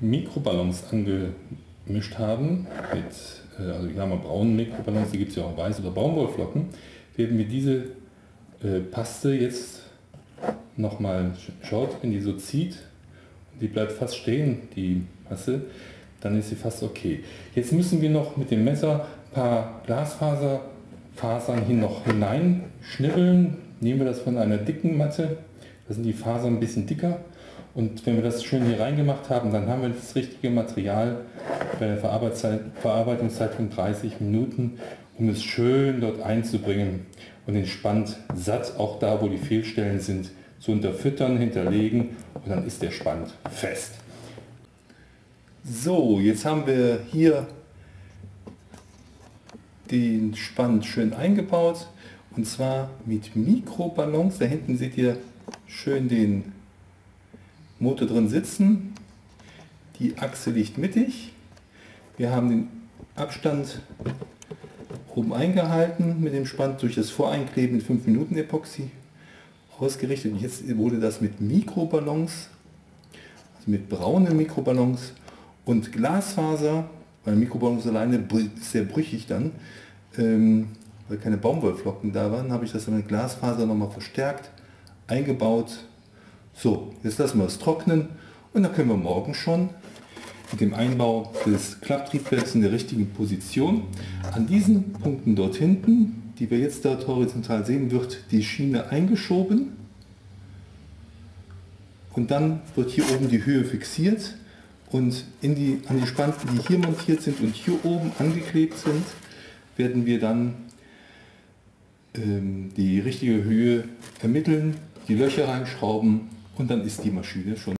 Mikroballons angemischt haben, mit, äh, also ich sage mal braunen Mikroballons, die gibt es ja auch weiß oder Baumwollflocken, werden wir diese äh, Paste jetzt nochmal, schaut, wenn die so zieht, die bleibt fast stehen, die Masse, dann ist sie fast okay. Jetzt müssen wir noch mit dem Messer ein paar Glasfaserfasern hier noch hineinschnibbeln. Nehmen wir das von einer dicken Matte, da sind die Fasern ein bisschen dicker. Und wenn wir das schön hier reingemacht haben, dann haben wir das richtige Material bei der Verarbeitungszeit von 30 Minuten, um es schön dort einzubringen und den Spand satt, auch da wo die Fehlstellen sind, zu unterfüttern, hinterlegen und dann ist der Spand fest. So, jetzt haben wir hier den Spand schön eingebaut und zwar mit Mikroballons. Da hinten seht ihr schön den Motor drin sitzen. Die Achse liegt mittig. Wir haben den Abstand oben eingehalten mit dem Spand durch das Voreinkleben mit 5 Minuten Epoxy ausgerichtet. Und jetzt wurde das mit Mikroballons, also mit braunen Mikroballons und Glasfaser, weil Mikroballons alleine sehr brüchig dann, ähm, weil keine Baumwollflocken da waren, habe ich das mit Glasfaser nochmal verstärkt, eingebaut. So, jetzt lassen wir es trocknen und dann können wir morgen schon mit dem Einbau des Klapptriebwerks in der richtigen Position. An diesen Punkten dort hinten, die wir jetzt dort horizontal sehen, wird die Schiene eingeschoben. Und dann wird hier oben die Höhe fixiert und in die, an die Spanten, die hier montiert sind und hier oben angeklebt sind, werden wir dann ähm, die richtige Höhe ermitteln, die Löcher reinschrauben und dann ist die Maschine schon